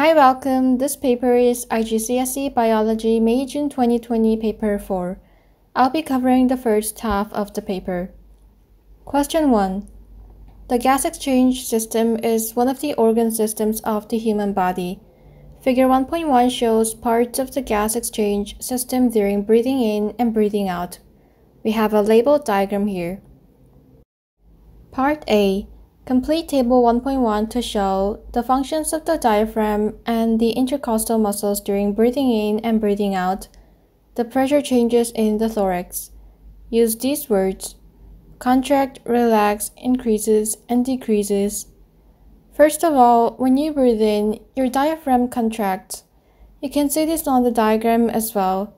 Hi, welcome. This paper is IGCSE Biology May June 2020 paper 4. I'll be covering the first half of the paper. Question 1. The gas exchange system is one of the organ systems of the human body. Figure 1.1 shows parts of the gas exchange system during breathing in and breathing out. We have a labeled diagram here. Part A Complete Table 1.1 to show the functions of the diaphragm and the intercostal muscles during breathing in and breathing out, the pressure changes in the thorax. Use these words contract, relax, increases, and decreases. First of all, when you breathe in, your diaphragm contracts. You can see this on the diagram as well.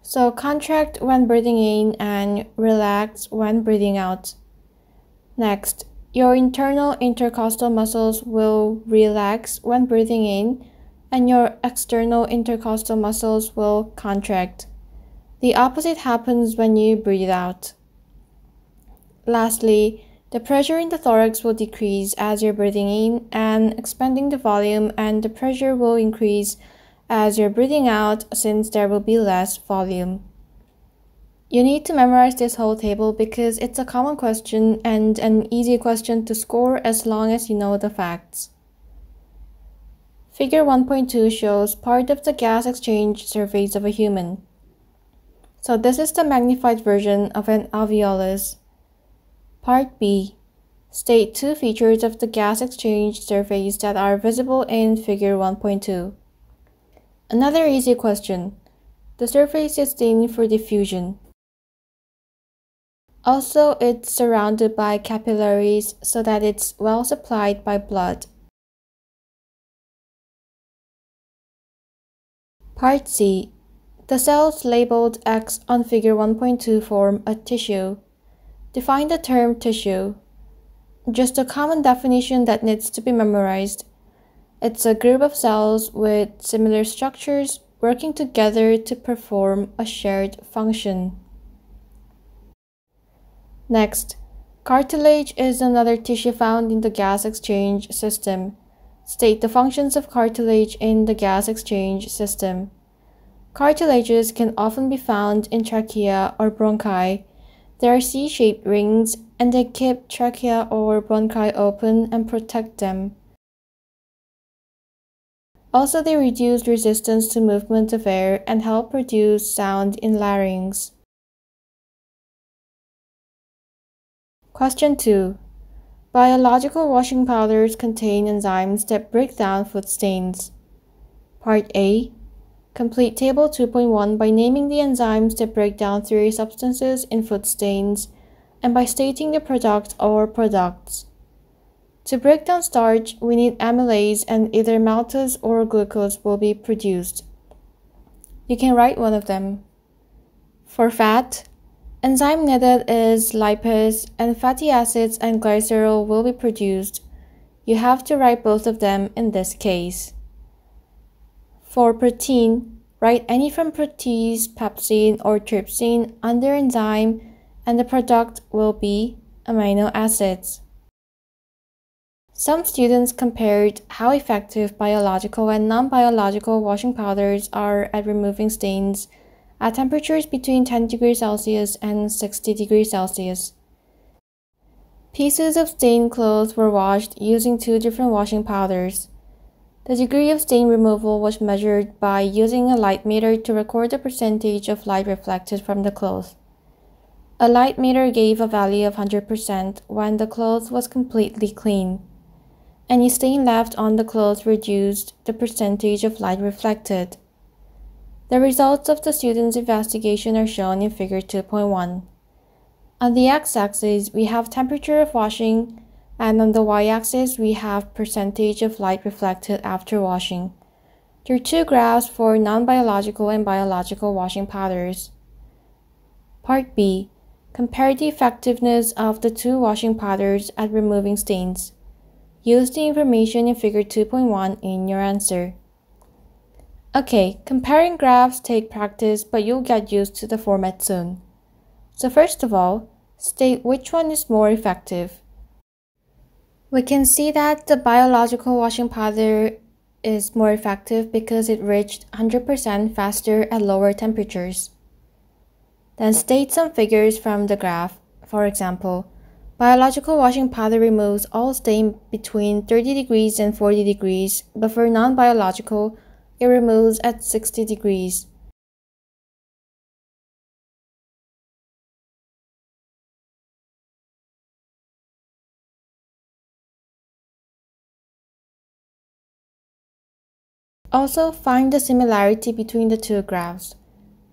So contract when breathing in and relax when breathing out. Next, your internal intercostal muscles will relax when breathing in, and your external intercostal muscles will contract. The opposite happens when you breathe out. Lastly, the pressure in the thorax will decrease as you're breathing in and expanding the volume, and the pressure will increase as you're breathing out since there will be less volume. You need to memorize this whole table because it's a common question and an easy question to score as long as you know the facts. Figure 1.2 shows part of the gas exchange surface of a human. So this is the magnified version of an alveolus. Part B. State two features of the gas exchange surface that are visible in figure 1.2. Another easy question. The surface is thin for diffusion. Also, it's surrounded by capillaries so that it's well supplied by blood. Part C. The cells labeled X on figure 1.2 form a tissue. Define the term tissue. Just a common definition that needs to be memorized. It's a group of cells with similar structures working together to perform a shared function. Next, cartilage is another tissue found in the gas exchange system. State the functions of cartilage in the gas exchange system. Cartilages can often be found in trachea or bronchi. They are C-shaped rings and they keep trachea or bronchi open and protect them. Also, they reduce resistance to movement of air and help produce sound in larynx. Question 2. Biological washing powders contain enzymes that break down food stains. Part A. Complete Table 2.1 by naming the enzymes that break down three substances in food stains and by stating the product or products. To break down starch, we need amylase and either maltose or glucose will be produced. You can write one of them. For fat, Enzyme needed is lipase, and fatty acids and glycerol will be produced. You have to write both of them in this case. For protein, write any from protease, pepsin, or trypsin under enzyme, and the product will be amino acids. Some students compared how effective biological and non-biological washing powders are at removing stains at temperatures between 10 degrees Celsius and 60 degrees Celsius. Pieces of stained clothes were washed using two different washing powders. The degree of stain removal was measured by using a light meter to record the percentage of light reflected from the clothes. A light meter gave a value of 100% when the clothes was completely clean. Any stain left on the clothes reduced the percentage of light reflected. The results of the student's investigation are shown in figure 2.1. On the x-axis, we have temperature of washing, and on the y-axis, we have percentage of light reflected after washing. There are two graphs for non-biological and biological washing powders. Part B. Compare the effectiveness of the two washing powders at removing stains. Use the information in figure 2.1 in your answer. Okay, comparing graphs take practice, but you'll get used to the format soon. So first of all, state which one is more effective. We can see that the biological washing powder is more effective because it reached 100% faster at lower temperatures. Then state some figures from the graph. For example, biological washing powder removes all stain between 30 degrees and 40 degrees, but for non-biological, it removes at 60 degrees. Also, find the similarity between the two graphs.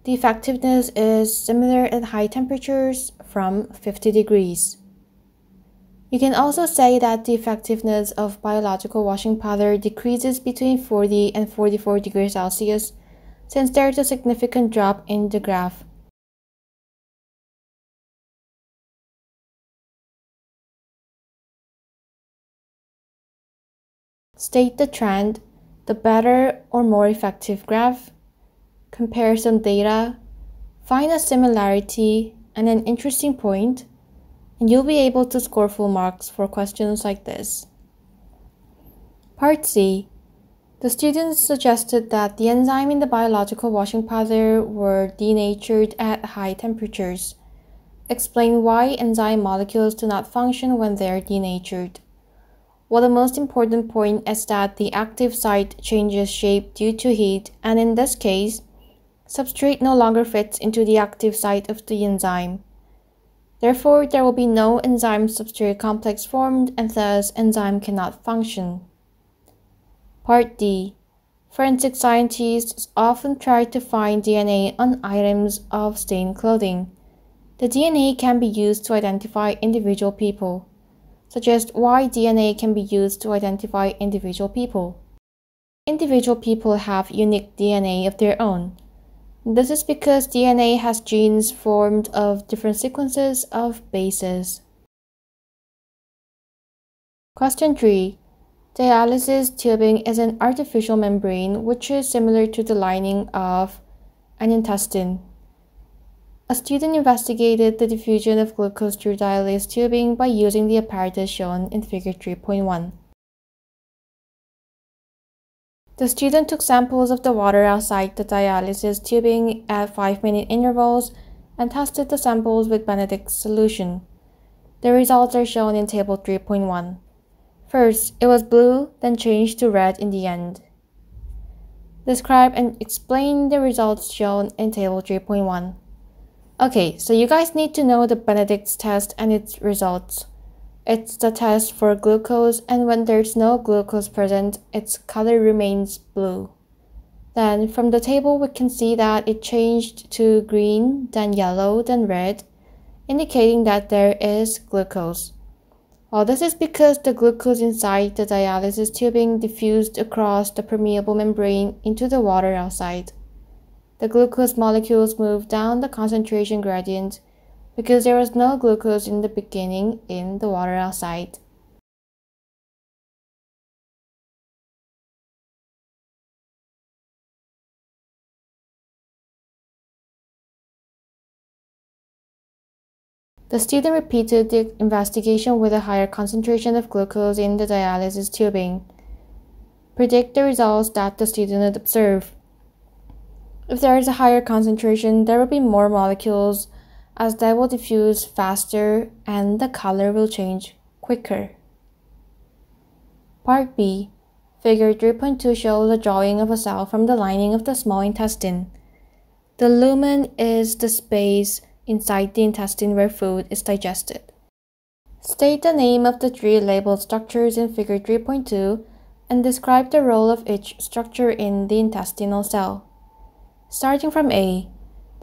The effectiveness is similar at high temperatures from 50 degrees. You can also say that the effectiveness of biological washing powder decreases between 40 and 44 degrees Celsius since there is a significant drop in the graph. State the trend the better or more effective graph, compare some data, find a similarity and an interesting point, and you'll be able to score full marks for questions like this. Part C. The students suggested that the enzyme in the biological washing powder were denatured at high temperatures. Explain why enzyme molecules do not function when they are denatured. Well, the most important point is that the active site changes shape due to heat, and in this case, substrate no longer fits into the active site of the enzyme. Therefore, there will be no enzyme-substrate complex formed, and thus enzyme cannot function. Part D. Forensic scientists often try to find DNA on items of stained clothing. The DNA can be used to identify individual people suggest why DNA can be used to identify individual people. Individual people have unique DNA of their own. This is because DNA has genes formed of different sequences of bases. Question 3. Dialysis tubing is an artificial membrane which is similar to the lining of an intestine. A student investigated the diffusion of glucose through dialysis tubing by using the apparatus shown in Figure 3.1. The student took samples of the water outside the dialysis tubing at 5-minute intervals and tested the samples with Benedict's solution. The results are shown in Table 3.1. First, it was blue, then changed to red in the end. Describe and explain the results shown in Table 3.1. Okay, so you guys need to know the Benedict's test and its results. It's the test for glucose and when there's no glucose present, its color remains blue. Then from the table we can see that it changed to green, then yellow, then red, indicating that there is glucose. Well, this is because the glucose inside the dialysis tubing diffused across the permeable membrane into the water outside the glucose molecules move down the concentration gradient because there was no glucose in the beginning in the water outside. The student repeated the investigation with a higher concentration of glucose in the dialysis tubing. Predict the results that the student observed. If there is a higher concentration, there will be more molecules as they will diffuse faster and the color will change quicker. Part B Figure 3.2 shows a drawing of a cell from the lining of the small intestine. The lumen is the space inside the intestine where food is digested. State the name of the three labeled structures in Figure 3.2 and describe the role of each structure in the intestinal cell. Starting from A,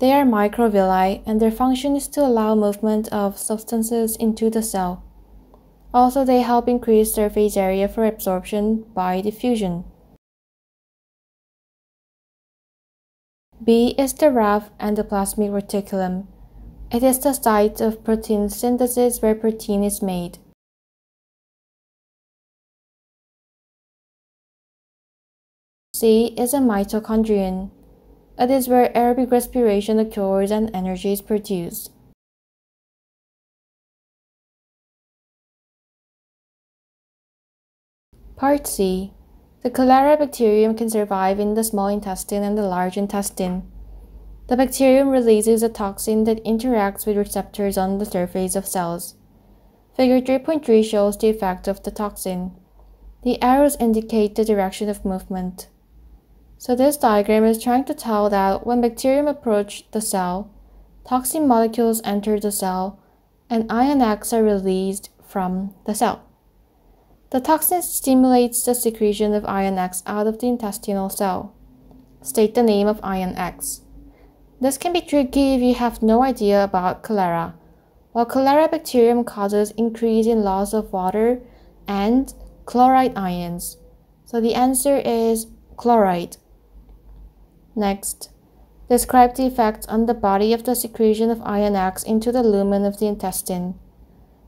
they are microvilli and their function is to allow movement of substances into the cell. Also, they help increase surface area for absorption by diffusion. B is the rough endoplasmic reticulum. It is the site of protein synthesis where protein is made. C is a mitochondrion. It is where aerobic respiration occurs and energy is produced. Part C. The cholera bacterium can survive in the small intestine and the large intestine. The bacterium releases a toxin that interacts with receptors on the surface of cells. Figure 3.3 shows the effect of the toxin. The arrows indicate the direction of movement. So this diagram is trying to tell that when bacterium approach the cell, toxin molecules enter the cell and ion X are released from the cell. The toxin stimulates the secretion of ion X out of the intestinal cell. State the name of ion X. This can be tricky if you have no idea about cholera. While cholera bacterium causes increase in loss of water and chloride ions. So the answer is chloride. Next, describe the effects on the body of the secretion of ion X into the lumen of the intestine.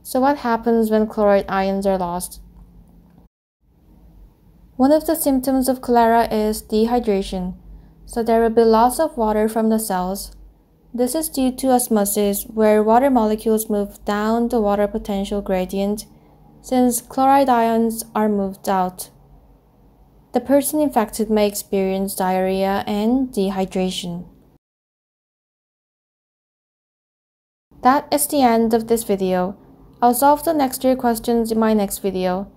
So what happens when chloride ions are lost? One of the symptoms of cholera is dehydration, so there will be loss of water from the cells. This is due to osmosis, where water molecules move down the water potential gradient since chloride ions are moved out. The person infected may experience diarrhea and dehydration. That is the end of this video. I'll solve the next three questions in my next video.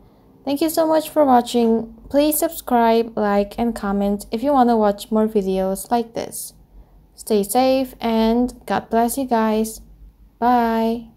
Thank you so much for watching. Please subscribe, like, and comment if you want to watch more videos like this. Stay safe and God bless you guys. Bye.